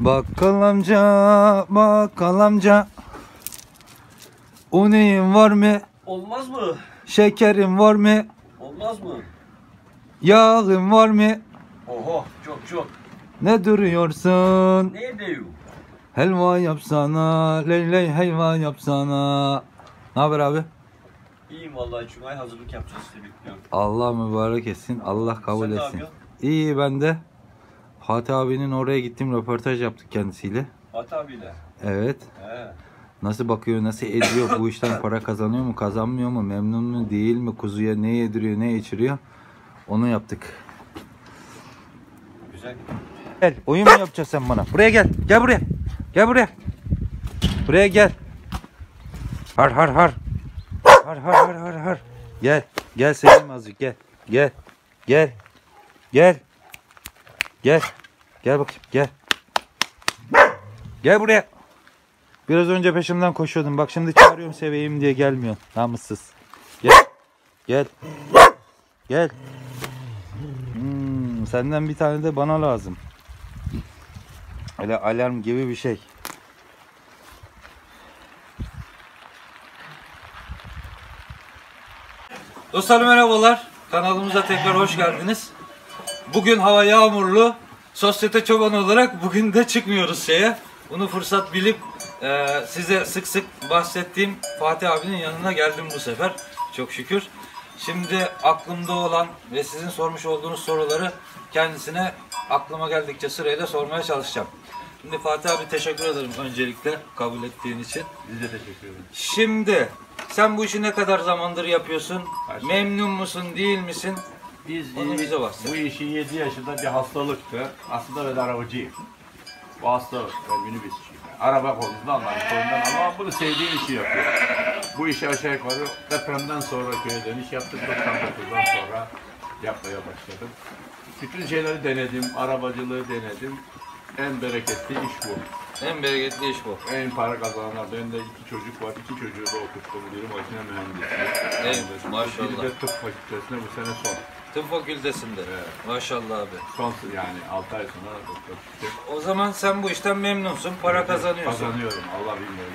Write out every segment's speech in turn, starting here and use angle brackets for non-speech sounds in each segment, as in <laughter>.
Bakkal amca, bakkal amca. Unun var mı? Olmaz mı? Şekerin var mı? Olmaz mı? Yağın var mı? Oho çok çok. Ne duruyorsun? Ne diyor? Helva yapsana, leyley helva yapsana. Ne haber abi? İyiyim vallahi Cuma'ya hazırlık yapacağız işte bekliyorum. Allah mübarek etsin, Allah kabul Sen etsin. İyi ben de. Fatih abinin oraya gittim, röportaj yaptık kendisiyle. Fatih abiyle. Evet. He. Nasıl bakıyor, nasıl ediyor, bu işten para kazanıyor mu, kazanmıyor mu, memnun mu, değil mi, kuzuya ne yediriyor, ne içiriyor. Onu yaptık. Güzel. Gel, oyun mu yapacaksın sen bana? Buraya gel, gel buraya. Gel buraya. Buraya gel. Har har har. Har har har har har. Gel, gel seveyim azıcık gel. Gel, gel, gel. Gel, gel bakayım gel. Gel buraya. Biraz önce peşimden koşuyordun. Bak şimdi çağırıyorum seveyim diye gelmiyor. Namussuz. Gel. Gel. Gel. Hmm, senden bir tane de bana lazım. Öyle alarm gibi bir şey. Dostlar merhabalar. Kanalımıza tekrar hoş geldiniz. Bugün hava yağmurlu. Sosyete çobanı olarak bugün de çıkmıyoruz şeye. Bunu fırsat bilip e, size sık sık bahsettiğim Fatih abinin yanına geldim bu sefer. Çok şükür. Şimdi aklımda olan ve sizin sormuş olduğunuz soruları kendisine aklıma geldikçe sırayla sormaya çalışacağım. Şimdi Fatih abi teşekkür ederim öncelikle kabul ettiğin için. Biz de teşekkür ederiz. Şimdi sen bu işi ne kadar zamandır yapıyorsun? Sene? Memnun musun, değil misin? Biz bu işi 7 yaşında bir hastalıktı. Aslında ben arabacıyım. Bu hastalık. Ben minibüsçüyüm. Araba konusunda anlarım. Konudan ama bunu sevdiğim işi yapıyorum. Bu işi aşağı yukarı depremden sonra köye dönüş yaptık. 99'dan sonra yapmaya başladım. Bütün şeyleri denedim. Arabacılığı denedim. En bereketli iş bu. En bereketli iş bu. En para kazananlar. Benim de iki çocuk var. İki çocuğu da okuttum. Biri makine mühendisi. Evet, maşallah. Biri de tıp fakültesine bu sene son. Tıp fakültesinde. Evet. Maşallah abi. Son yani 6 ay sonra doktor çıktı. O zaman sen bu işten memnunsun, para kazanıyorsun. Kazanıyorum Allah bilmiyor.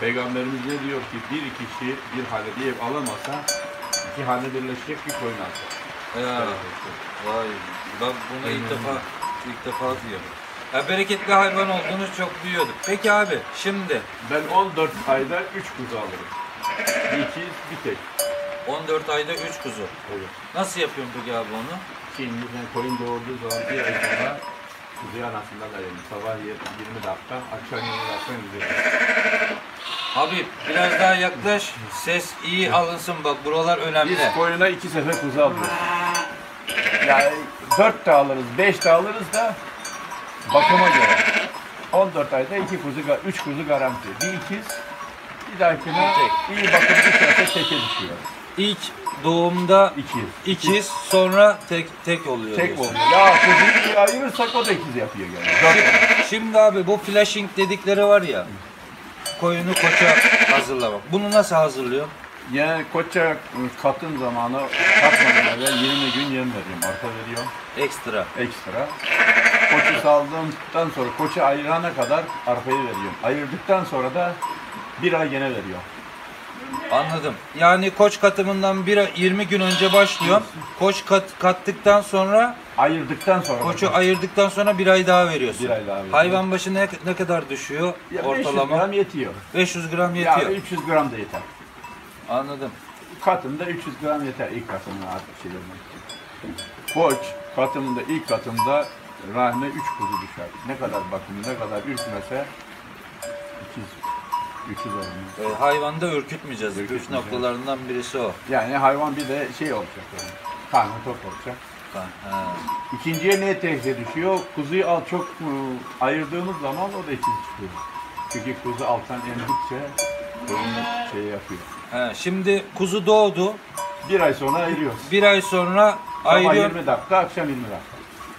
Peygamberimiz ne diyor ki bir kişi bir hane bir ev alamasa iki hane birleşecek bir koyun alacak. Ya, vay. Ben bunu ilk defa ilk defa duyuyorum. Ya bereketli hayvan olduğunu çok duyuyorduk. Peki abi, şimdi Ben 14 ayda 3 kuzu alırım. İkiz bir tek. 14 ayda 3 kuzu. Evet. Nasıl yapıyorsun peki abi onu? Şimdi ben koyun doğurduğu zaman bir ay sonra kuzuyu anasından ayırdım. Sabah 20 dakika, akşam 20 dakika yüzüyorum. Abi biraz daha yaklaş. Ses iyi alınsın bak buralar önemli. Biz koyuna iki sefer kuzu alıyoruz. Yani 4 de alırız, 5 de alırız da bakıma göre. 14 ayda 2 kuzu, 3 kuzu garanti. Bir ikiz, bir dahakine iyi bakım düşerse teke düşüyor. İlk doğumda İkiz. ikiz sonra tek tek oluyor. Tek diyorsun. oldu. Ya kuzuyu iyi ayırırsak o da ikiz yapıyor gene. Dört. Şimdi abi bu flashing dedikleri var ya. Koyunu koça hazırlamak. Bunu nasıl hazırlıyor? Yani koça katın zamanı katmadan evvel 20 gün yem veriyorum. Arpa veriyorum Ekstra. ekstra. Koçu saldığımdan sonra koçu ayırana kadar arpayı veriyorum. Ayırdıktan sonra da bir ay gene veriyorum. Anladım. Yani koç katımından bir 20 gün önce başlıyor. Koç kat, kattıktan sonra Ayırdıktan sonra. koçu bak- ayırdıktan sonra bir ay daha veriyorsun. Bir ay daha veriyorum. Hayvan başı ne, ne kadar düşüyor Ya 500 ortalama? gram yetiyor. 500 gram Ya yetiyor. 300 gram da yeter. Anladım. Katımda 300 gram yeter ilk katımda artık şey için. Koç katımda ilk katımda rahme 3 kuzu düşer. Ne kadar bakımı ne kadar ürkmese 200 300 olmuyor. Ee, hayvanda ürkütmeyeceğiz. Üç Ürkütmeyeceğiz. noktalarından birisi o. Yani hayvan bir de şey olacak yani. Karnı tok olacak. Ha. İkinciye ne tehlike düşüyor? Kuzuyu al çok e, ayırdığımız zaman o da ikiz çıkıyor. Çünkü kuzu alttan emdikçe şey yapıyor. Ha, Şimdi kuzu doğdu. Bir ay sonra ayırıyoruz. Bir ay sonra Sabah ayırıyor. 20 dakika, akşam 20 dakika.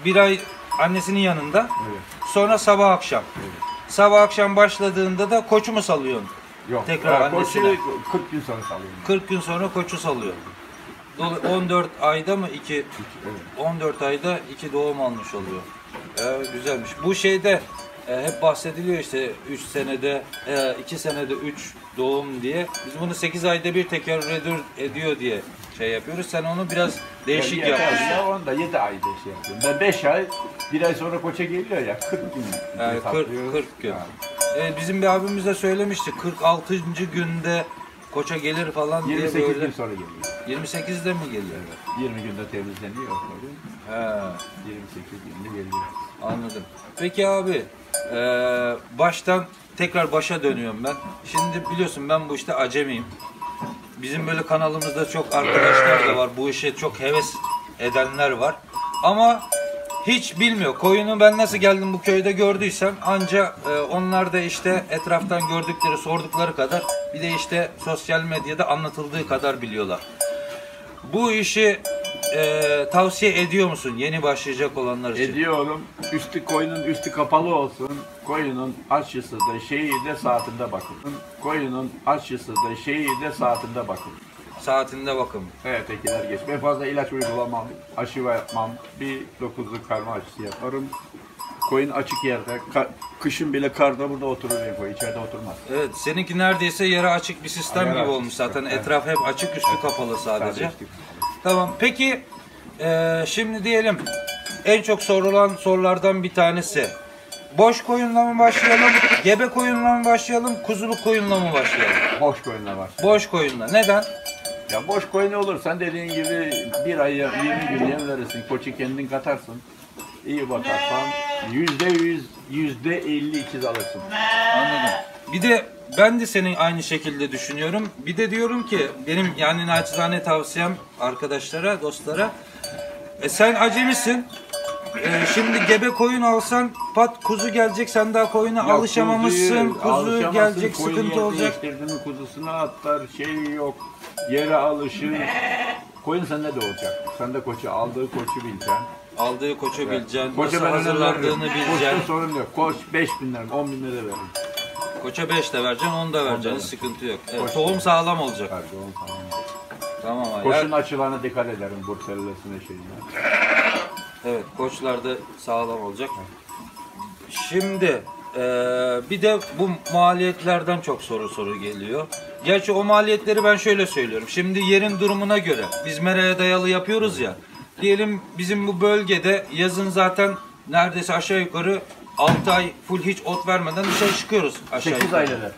Bir ay annesinin yanında. Evet. Sonra sabah akşam. evet. Sabah akşam başladığında da koçu mu salıyorsun? Yok. Tekrar ha, koçu annesine. 40 gün sonra salıyorum. 40 gün sonra koçu salıyor. Dolu- 14 ayda mı 2 Evet. 14 ayda 2 doğum almış oluyor. Ee, güzelmiş. Bu şeyde e, hep bahsediliyor işte 3 senede 2 senede 3 doğum diye. Biz bunu 8 ayda bir tekrar ediyor, ediyor diye şey yapıyoruz. Sen onu biraz değişik yeter yapmışsın. ya, Onu da 7 ayda şey yapıyorum. Ben 5 ay, bir ay sonra koça geliyor ya 40 gün. Yani 40, hesaplıyoruz. 40 gün. Yani E, bizim bir abimiz de söylemişti 46. günde koça gelir falan diye 28 böyle. gün sonra geliyor. 28'de mi geliyor? 20 günde temizleniyor. He. 28 günde geliyor. Anladım. Peki abi, eee, baştan tekrar başa dönüyorum ben. Şimdi biliyorsun ben bu işte acemiyim. Bizim böyle kanalımızda çok arkadaşlar da var. Bu işe çok heves edenler var. Ama hiç bilmiyor. Koyunu ben nasıl geldim bu köyde gördüysem anca e, onlar da işte etraftan gördükleri, sordukları kadar bir de işte sosyal medyada anlatıldığı kadar biliyorlar. Bu işi e, tavsiye ediyor musun yeni başlayacak olanlar için? Ediyorum. Üstü koyunun üstü kapalı olsun. Koyunun aşısı da şeyi de saatinde bakın. Koyunun aşısı da şeyi de saatinde bakın. Saatinde bakım. Evet ekiler geç. Ben fazla ilaç uygulamam. Aşı yapmam. Bir dokuzluk karma aşısı yaparım. Koyun açık yerde. ka- kışın bile karda burada oturur koyun. içeride oturmaz. Evet, seninki neredeyse yarı açık bir sistem Yarı gibi açık olmuş zaten. evet. Etraf hep açık, üstü kapalı sadece. Tamam. Peki eee, şimdi diyelim en çok sorulan sorulardan bir tanesi. Boş koyunla mı başlayalım, gebe koyunla mı başlayalım, kuzuluk koyunla mı başlayalım? Boş koyunlar var. Boş koyunla. Neden? Ya boş koyun olur. Sen dediğin gibi bir ay, 20 gün yem verirsin. Koçu kendin katarsın. İyi bakarsan yüzde yüz, yüzde elli ikiz alırsın. Anladım. Bir de ben de senin aynı şekilde düşünüyorum. Bir de diyorum ki benim yani naçizane tavsiyem arkadaşlara, dostlara. E sen acemisin. E, şimdi gebe koyun alsan pat kuzu gelecek sen daha koyuna Ya alışamamışsın. kuzuyu Kuzu alışamazsın, gelecek koyun sıkıntı olacak. değiştirdin mi kuzusuna atlar, şey yok. Yere alışır. Koyun sende de olacak. Sen de koçu aldığı koçu bileceksin. Aldığı koçu bileceksin. Koça Nasıl hazırlandığını Koçta bileceksin. sorun yok. Koç 5 bin lira, 10 bin lira veririm. Koça 5 de vereceksin 10 da vereceksin. Sıkıntı yok. Evet, Koç- tohum sağlam olacak. Tabii, on falan. Tamam abi. Koçun açılarına dikkat ederim. Bursellesine şeyine. Evet, koçlar da sağlam olacak. Şimdi eee, bir de bu maliyetlerden çok soru soru geliyor. Gerçi o maliyetleri ben şöyle söylüyorum. Şimdi yerin durumuna göre biz meraya dayalı yapıyoruz ya. Diyelim bizim bu bölgede yazın zaten neredeyse aşağı yukarı 6 ay full hiç ot vermeden dışarı çıkıyoruz aşağı 8 yukarı. aileler.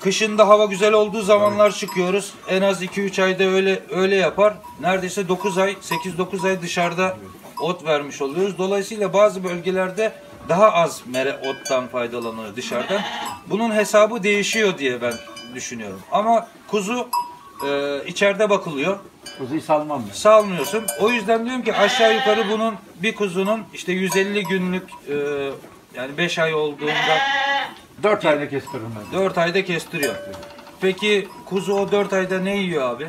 Kışında hava güzel olduğu zamanlar çıkıyoruz. En az 2-3 ayda öyle öyle yapar. Neredeyse 9 ay, 8-9 ay dışarıda ot vermiş oluyoruz. Dolayısıyla bazı bölgelerde daha az mere ottan faydalanıyor dışarıdan. Bunun hesabı değişiyor diye ben düşünüyorum. Ama kuzu e, içeride bakılıyor. Kuzuyu salmam ben. Salmıyorsun. O yüzden diyorum ki aşağı yukarı bunun bir kuzunun işte 150 günlük e, yani 5 ay olduğunda 4 ayda kestiririm ben. 4 ayda kestiriyor. Peki kuzu o 4 ayda ne yiyor abi?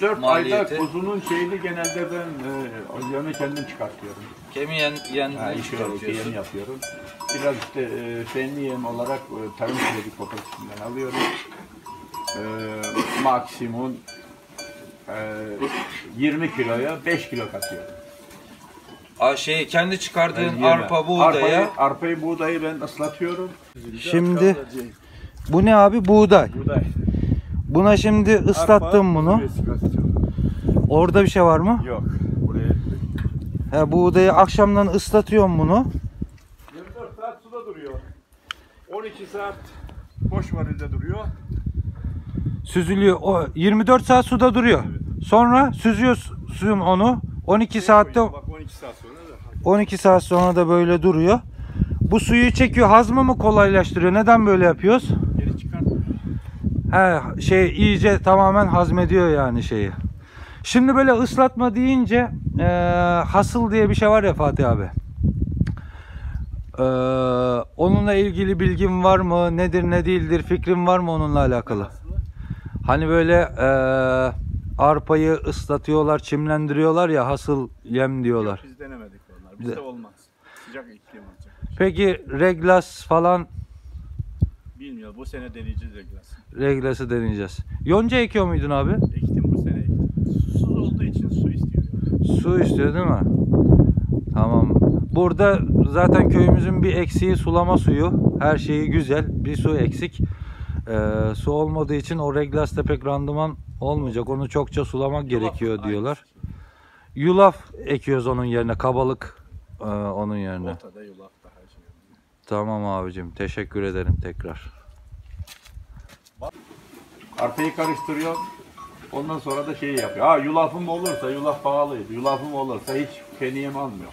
4 Maliyeti. ayda kuzunun şeyini genelde ben e, yemi kendim çıkartıyorum. Kemiği yen, yen Ha, işi yem yapıyorum. Biraz işte e, fenli yem olarak e, tarım kredi kooperatifinde alıyorum. E, maksimum e, 20 kiloya 5 kilo katıyorum. Aa, şey kendi çıkardığın Ben yeme. arpa buğdaya. Arpayı, arpayı buğdayı ben ıslatıyorum. Şimdi bu ne abi? Buğday. Buğday. Buna şimdi ıslattım bunu. Orada bir şey var mı? Yok. Buraya He, buğdayı akşamdan ıslatıyorum bunu. 24 saat suda duruyor. 12 saat boş varilde duruyor. Süzülüyor. O 24 saat suda duruyor. Sonra süzüyorsun onu. 12 saatte Bak 12 saat sonra da 12 saat sonra da böyle duruyor. Bu suyu çekiyor. Hazmı mı kolaylaştırıyor? Neden böyle yapıyoruz? geri. He şey iyice tamamen hazmediyor yani şeyi. Şimdi böyle ıslatma deyince eee, hasıl diye bir şey var ya Fatih abi. Eee, onunla ilgili bilgin var mı? Nedir ne değildir? Fikrin var mı onunla alakalı? Hani böyle eee, arpayı ıslatıyorlar, çimlendiriyorlar ya hasıl yem diyorlar. Biz denemedik onlar. Bizde olmaz. Sıcak iklim olacak. Peki reglas falan Bilmiyor. Bu sene deneyeceğiz Eglas. reglası deneyeceğiz. Yonca ekiyor muydun abi? Ektim bu sene ektim. Susuz olduğu için su istiyor. Su istiyor değil mi? Tamam. Burada zaten köyümüzün bir eksiği sulama suyu. Her şeyi güzel. Bir su eksik. Ee, su olmadığı için o reglaste pek randıman olmayacak. Onu çokça sulamak gerekiyor diyorlar. Yulaf ekiyoruz onun yerine. Kabalık e, onun yerine. Ortada yulafta her şey. Tamam abicim. Teşekkür ederim tekrar. Arpayı karıştırıyor. Ondan sonra da şeyi yapıyor. Ha yulafım olursa yulaf pahalıydı. Yulafım olursa hiç peniyem almıyor.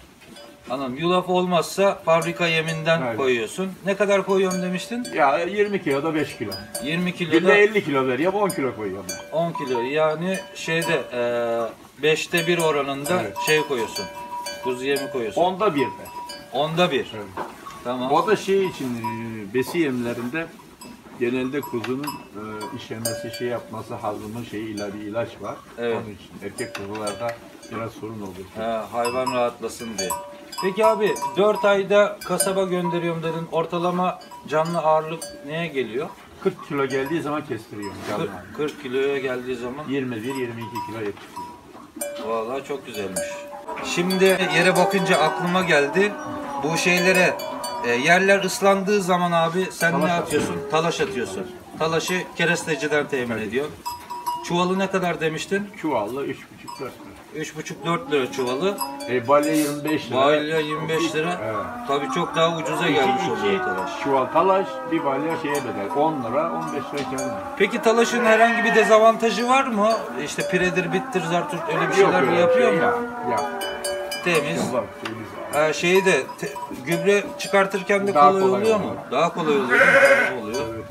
Anam yulaf olmazsa fabrika yeminden Evet. koyuyorsun. Ne kadar koyuyorum demiştin? Ya 20 kilo da 5 kilo. 20 Günde kiloda 50 kilo veriyor 10 kilo koyuyorum. 10 kilo. Yani şeyde 5'te 1 oranında Evet. şey koyuyorsun. Kuzu yemi koyuyorsun. Onda bir de. Onda 1. Tamam. O da şey için e, besi yemlerinde genelde kuzunun e, işemesi, şey yapması, hazımı şeyi ila bir ilaç var. Evet. Onun için erkek kuzularda biraz sorun olur. Ha, hayvan rahatlasın diye. Peki abi 4 ayda kasaba gönderiyorum dedin. Ortalama canlı ağırlık neye geliyor? 40 kilo geldiği zaman kestiriyorum canlı. 40, 40 kiloya geldiği zaman 21-22 kilo yetişiyor. Vallahi çok güzelmiş. Şimdi yere bakınca aklıma geldi. Bu şeylere e, yerler ıslandığı zaman abi sen Talaş ne atıyorsun? Talaş atıyorsun. Talaşı keresteciden temin ediyor. Çuvalı ne kadar demiştin? Çuvallı 3,5-4 lira. 3,5-4 lira çuvalı. E, balya 25 lira. Balya 25 lira. Evet. Tabii çok daha ucuza İki, gelmiş iki oluyor talaş. çuval talaş bir balya şeye bedel. 10 lira 15 lira kendi. Peki talaşın herhangi bir dezavantajı var mı? İşte piredir, bittir, zartürt öyle bir şeyler öyle yapıyor şey mu? Ya, ya. Temiz. Var. Ha, şeyi de te- gübre çıkartırken de Daha kolay, kolay oluyor oluyor. mu? Daha kolay oluyor. Oluyor. Evet.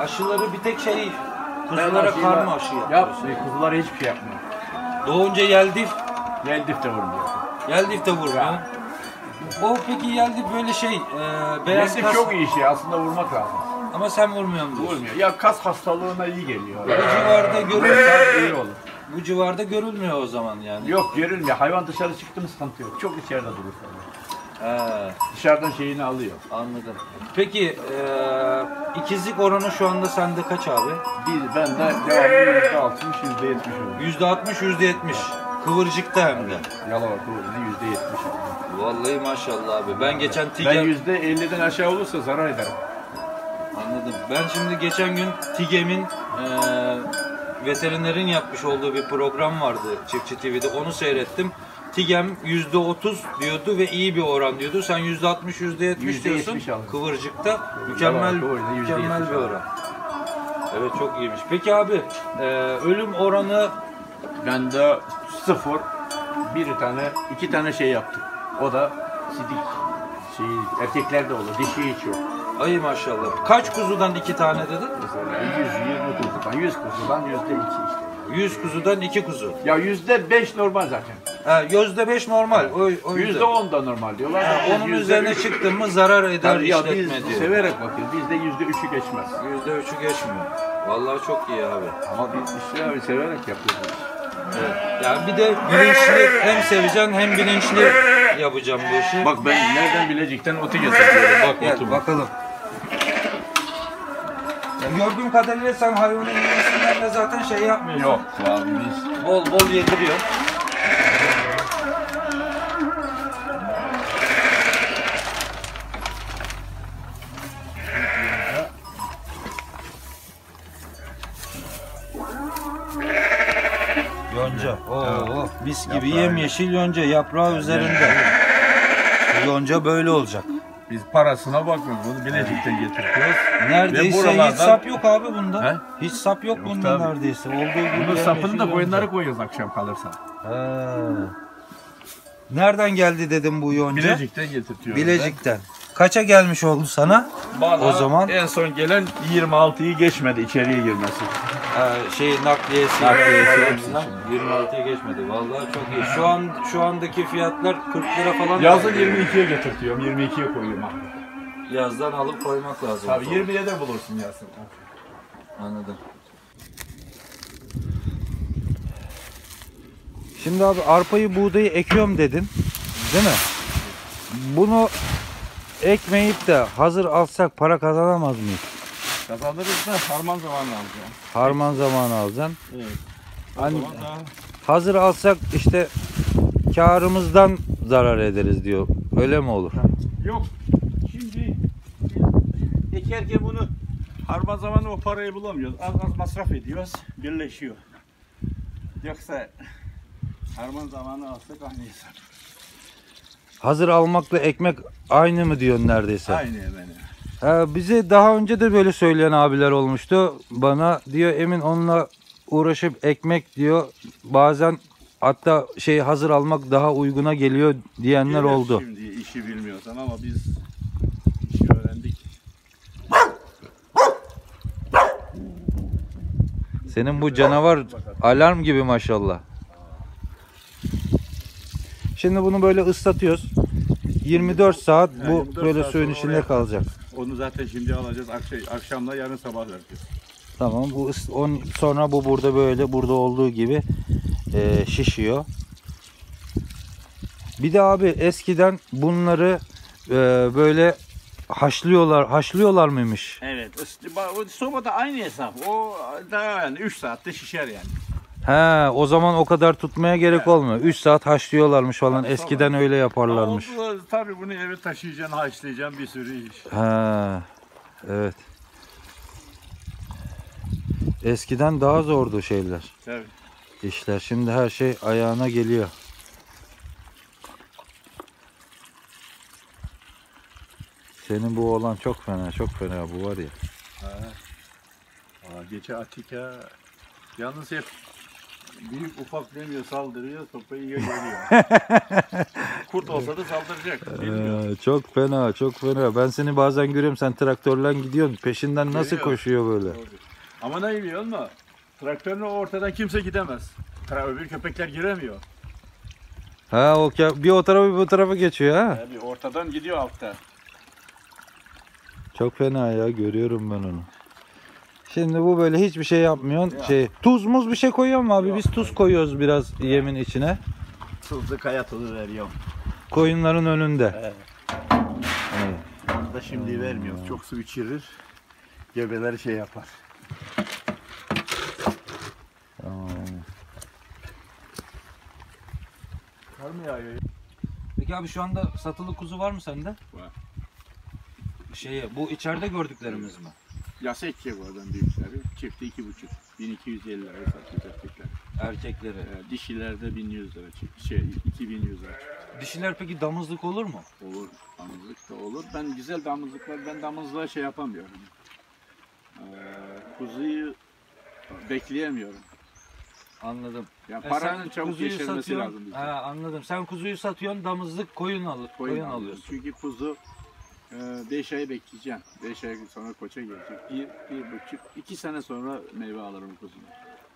Aşıları bir tek şey kuzulara karma aşı Yap, yapıyorsun. e, kuzulara hiçbir şey yapmıyor. Doğunca yeldif, Yeldif de vurmuyor. yeldif de vurmuyor. O peki yeldif böyle şey, e, beyaz Yeldif kas çok iyi şey aslında vurmak lazım. ama sen vurmuyorsun diyorsun. Vurmuyor. Ya kas hastalığına iyi geliyor. Bu civarda görülmüyor. iyi olur. Bu civarda görülmüyor o zaman yani. Yok görülmüyor. Hayvan dışarı çıktı mı sıkıntı yok. Çok içeride durur. Ha, Dışarıdan şeyini alıyor. anladım. Peki e, ikizlik oranı şu anda sende kaç abi? Bir, ben de devamlı yüzde altmış, yüzde yetmiş altmış, yüzde yetmiş. Kıvırcıkta hem de. Yalova kuvvetinde yüzde yetmiş. Vallahi maşallah abi. Ben geçen Ben Tiger... yüzde elliden aşağı olursa zarar ederim. Anladım. Ben şimdi geçen gün TİGEM'in eee veterinerin yapmış olduğu bir program vardı Çiftçi TV'de. Onu seyrettim. TİGEM %30 diyordu ve iyi bir oran diyordu. Sen %60, %70 diyorsun. %70 aldım. Kıvırcıkta mükemmel, Doğru, mükemmel %70 bir aldım. oran. Evet çok iyiymiş. Peki abi eee, ölüm oranı Ben de sıfır, bir tane, iki tane şey yaptık. O da sidik. Şey, erkeklerde olur, dişi hiç yok. ay maşallah. Kaç kuzudan iki tane dedin? Mesela 120 kuzudan, 100 kuzudan yüzde iki işte. 100 kuzudan iki kuzu. Ya yüzde beş normal zaten. Ha, yüzde beş normal. O, o yüzden. Yüzde on da normal diyorlar. Ha, onun yüzde üzerine üç- çıktın mı zarar eder ya işletme diyor. severek bakıyoruz. Bizde yüzde üçü geçmez. Yüzde üçü geçmiyor. Vallahi çok iyi abi. Ama biz işi abi severek yapıyoruz. Evet. Yani bir de bilinçli hem seveceksin hem bilinçli yapacağım bu işi. Bak ben nereden Bilecik'ten otu getiriyorum. Bak Gel otumu. bakalım. Ya gördüğüm kadarıyla sen hayvanın yemesinden de zaten şey yapmıyorsun. Yok abi biz Bol bol yediriyor. Mis gibi yemyeşil yonca yaprağı üzerinde. Yonca böyle olacak. biz parasına bakmıyoruz. Bunu Bilecik'ten getiriyoruz. Neredeyse Ve buralardan- hiç sap yok abi bunda. He? Hiç sap yok, Yok bunda tabii. neredeyse. Olduğu gibi Bunun sapını da yonca. koyunları koyuyoruz akşam kalırsa. Ha. Nereden geldi dedim bu yonca? Bilecik'ten getirtiyoruz. Bilecik'ten. Kaça gelmiş oldu sana? Bana O zaman- en son gelen 26'yı geçmedi içeriye girmesi. Ha, şey nakliyesi, Nakliyesi falan hepsi filan. 26'ya geçmedi. Vallahi çok iyi. Şu an şu andaki fiyatlar 40 lira falan. Yazın 22'ye getirtiyorum. 22'ye koyuyorum abi. Yazdan alıp koymak lazım. Tabii 20'ye de bulursun yazın. Anladım. Şimdi abi arpayı buğdayı ekiyorum dedin. Değil mi? Bunu ekmeyip de hazır alsak para kazanamaz mıyız? Kazanırız da harman zamanı alacağım. Harman zamanı alacaksın. Evet. Hani O daha hazır alsak işte karımızdan zarar ederiz diyor öyle mi olur? Yok. Şimdi ekerken bunu harman zamanı o parayı bulamıyoruz. Az az masraf ediyoruz. Birleşiyor. Yoksa harman zamanı alsak aynı hesap. Hazır almakla ekmek aynı mı diyorsun neredeyse? Aynı hemen. Ha, bize daha önce de böyle söyleyen abiler olmuştu. Bana diyor Emin onunla uğraşıp ekmek diyor bazen hatta şey hazır almak daha uyguna geliyor diyenler Gelir oldu. Şimdi işi bilmiyorsan ama biz işi öğrendik. Senin bu canavar alarm gibi maşallah. Şimdi bunu böyle ıslatıyoruz. 24 saat bu 24 böyle saat suyun sonra içinde oraya kalacak. Onu zaten şimdi alacağız. Akşam, akşamla yarın sabah vereceğiz. Tamam bu ıs- on, sonra bu burada böyle burada olduğu gibi e, şişiyor. Bir de abi eskiden bunları e, böyle haşlıyorlar haşlıyorlar mıymış? Evet. ısı- ba- o Sobada aynı hesap. O da yani 3 saatte şişer yani. He o zaman o kadar tutmaya gerek olmuyor. 3 saat haşlıyorlarmış falan. Tabii, Eskiden tabii. öyle yaparlarmış. Oldu da Tabii bunu eve taşıyacaksın, haşlayacaksın bir sürü iş. He evet. Eskiden daha zordu şeyler. Tabii. işler. Şimdi her şey ayağına geliyor. Senin bu olan çok fena, çok fena bu var ya. Aa, gece Atika yalnız hep büyük ufak demiyor saldırıyor sopayı yiyor geliyor. <laughs> Kurt olsa da saldıracak. Bilmiyorum. Ee, çok fena, çok fena. Ben seni bazen görüyorum sen traktörle gidiyorsun. Peşinden nasıl Geliyor. koşuyor böyle? Ama ne biliyor musun? Traktörle ortadan kimse gidemez. Tra öbür köpekler giremiyor. Ha o ke- bir o tarafa bir bu tarafa geçiyor ha. Tabii ortadan gidiyor altta. Çok fena ya görüyorum ben onu. Şimdi bu böyle hiçbir şey yapmıyorsun. Ya. Şey, tuz muz bir şey koyuyor mu abi? Yok, Biz tuz koyuyoruz biraz yemin içine. Tuzlu kaya tuzu veriyorum. Koyunların önünde. Evet. Evet. Onu da şimdi vermiyoruz. Çok su içirir. Gebeleri şey yapar. Tamam. Kar mı yağıyor? Peki abi şu anda satılı kuzu var mı sende? Var. Şeye, bu içeride gördüklerimiz mi? Yasa ekecek oradan büyükleri. Çifti iki buçuk. 1250 liraya satıyor erkekler. Erkekleri. Ee, dişilerde 1100 lira çık. Şey 2100 lira. Dişiler peki damızlık olur mu? Olur. Damızlık da olur. Ben güzel damızlıklar, ben damızlığa şey yapamıyorum. Ee, kuzuyu bekleyemiyorum. Anladım. Yani E paranın çabuk yeşermesi lazım bizde. Ha, anladım. Sen kuzuyu satıyorsun, damızlık koyun, al koyun, Koyun alıyorsun. Çünkü kuzu 5 ay bekleyeceğim. 5 ay sonra koça gelecek. Bir, bir buçuk, iki sene sonra meyve alırım kuzunu.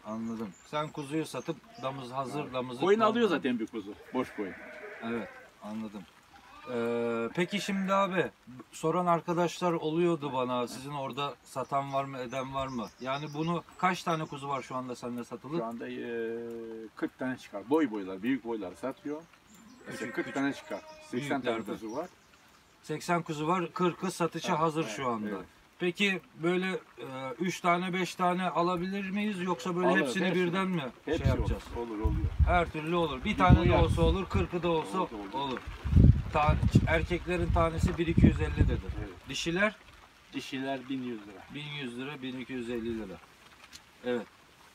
Anladım. Sen kuzuyu satıp damız hazır damızlık. Koyun alıyor zaten bir kuzu. Boş koyun. Evet, anladım. Ee, peki şimdi abi soran arkadaşlar oluyordu bana sizin orada satan var mı eden var mı? Yani bunu kaç tane kuzu var şu anda sende satılı? Şu anda e, 40 tane çıkar. Boy boylar, büyük boylar satıyor. Küçük, 40 küçük. tane çıkar. 80 tane kuzu var. 80 kuzu var 40'ı satışa Evet, hazır evet, şu anda. evet. Peki böyle 3 tane 5 tane alabilir miyiz yoksa böyle Alırız, hepsini hepsini. birden mi Hepsi şey yapacağız? olur. Olur oluyor. Her türlü olur. Bir Bir tane de olsa olur, 40'ı da olsa Olur, olur. olur. Erkeklerin tanesi 1250 dedi. Evet. Dişiler Dişiler 1100 lira. 1100 lira, 1250 lira. Evet.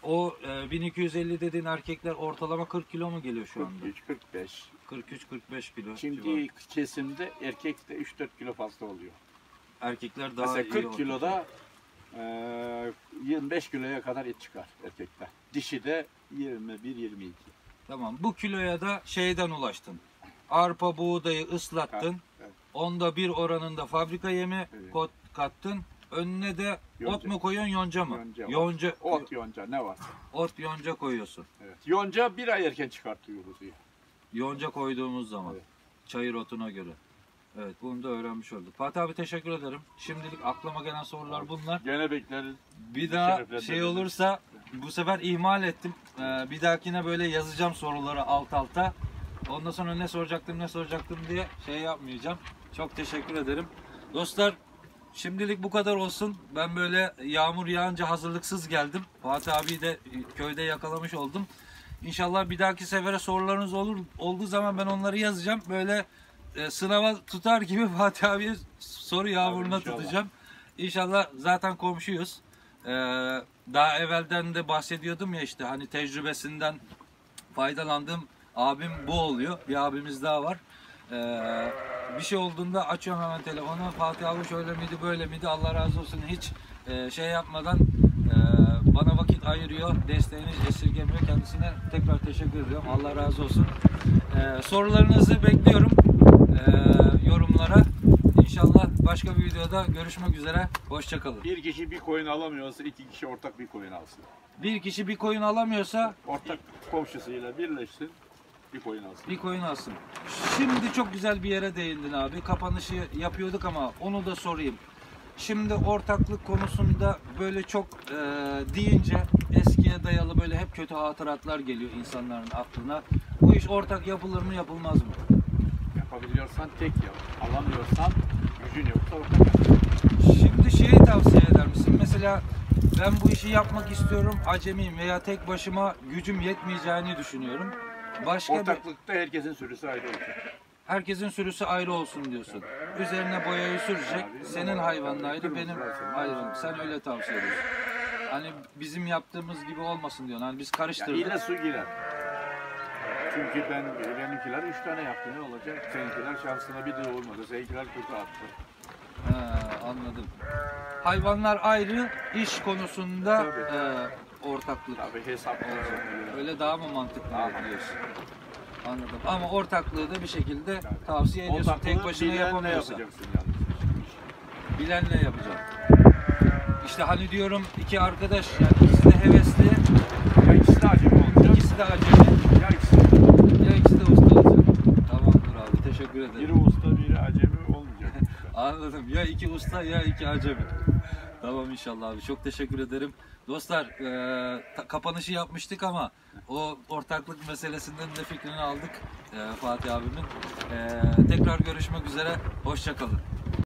O e, 1250 dediğin erkekler ortalama 40 kilo mu geliyor şu anda? 43, 45. 43-45 kilo. Şimdi civarı. kesimde erkekte 3-4 kilo fazla oluyor. erkekler daha Mesela iyi 40 ortalama. kiloda eee 25 kiloya kadar et çıkar erkekte. Dişi de 21-22. Tamam. Bu kiloya da şeyden ulaştın. Arpa buğdayı ıslattın. Ha, evet. Onda bir oranında fabrika yemi Evet. kot kattın. Önüne de Yonca. ot mu koyuyorsun yonca mı? Yonca. Yonca, Ot yonca ne var? ot yonca koyuyorsun. Evet. Yonca bir ay erken çıkartıyor kuzuyu. Yonca koyduğumuz zaman. Evet. Çayır otuna göre. Evet bunu da öğrenmiş olduk. Fatih abi teşekkür ederim. Şimdilik aklıma gelen sorular bunlar. Gene bekleriz. Bir daha Şereflendirdim. şey olursa bu sefer ihmal ettim. Ee, bir dahakine böyle yazacağım soruları alt alta. Ondan sonra ne soracaktım ne soracaktım diye şey yapmayacağım. Çok teşekkür ederim. Dostlar şimdilik bu kadar olsun. Ben böyle yağmur yağınca hazırlıksız geldim. Fatih abi de köyde yakalamış oldum. İnşallah bir dahaki sefere sorularınız olur olduğu zaman ben onları yazacağım. Böyle e, sınava tutar gibi <laughs> Fatih abiye soru yağmuruna inşallah. tutacağım. İnşallah zaten komşuyuz. Ee, daha evvelden de bahsediyordum ya işte hani tecrübesinden faydalandığım abim bu oluyor. Bir abimiz daha var. Ee, bir şey olduğunda açıyorum hemen telefonu. Fatih abi şöyle miydi böyle miydi Allah razı olsun hiç e, şey yapmadan bana vakit ayırıyor. Desteğini esirgemiyor. Kendisine tekrar teşekkür ediyorum. Allah razı olsun. Ee, sorularınızı bekliyorum. Ee, yorumlara. İnşallah başka bir videoda görüşmek üzere. Hoşçakalın. Bir kişi bir koyun alamıyorsa iki kişi ortak bir koyun alsın. Bir kişi bir koyun alamıyorsa Ortak komşusuyla birleşsin bir koyun alsın. bir koyun alsın. Şimdi çok güzel bir yere değindin abi. Kapanışı yapıyorduk ama onu da sorayım. Şimdi ortaklık konusunda böyle çok e, deyince eskiye dayalı böyle hep kötü hatıratlar geliyor insanların aklına. Bu iş ortak yapılır mı yapılmaz mı? Yapabiliyorsan tek yap. Alamıyorsan gücün yoksa ortak yap. Şimdi şeyi tavsiye eder misin? Mesela ben bu işi yapmak istiyorum, acemiyim veya tek başıma gücüm yetmeyeceğini düşünüyorum. Başka bir, Ortaklıkta herkesin sürüsü ayrı olacak. Herkesin sürüsü ayrı olsun diyorsun. Üzerine boyayı sürecek. Senin hayvanın ayrı, benim ayrım. Sen öyle tavsiye ediyorsun. Hani bizim yaptığımız gibi olmasın diyorsun. Hani biz Ya karıştırdık. yine su girer. Çünkü ben benimkiler üç tane yaptı ne olacak? Seninkiler şansına bir de olmadı. Seninkiler kutu attı. Ha, anladım. Hayvanlar ayrı, iş konusunda Tabii. e, ortaklık. Tabii hesap olacak. Öyle daha mı mantıklı diyorsun? Anladım. Ama ortaklığı da bir şekilde tavsiye ediyorsun. Ortaklığı Tek başına yalnız. Bilenle yapacaksın. İşte hani diyorum iki arkadaş yani ikisi de hevesli, Ya ikisi de acemi olacak. ikisi de acemi, Ya ikisi de. ya ikisi de usta olacak. Tamamdır abi teşekkür ederim. Biri usta biri acemi olmayacak. <laughs> Anladım. Ya iki usta ya iki acemi. tamam inşallah abi. Çok teşekkür ederim. Dostlar e, ta- kapanışı yapmıştık ama o ortaklık meselesinden de fikrini aldık e, Fatih abimin. E, tekrar görüşmek üzere. Hoşçakalın.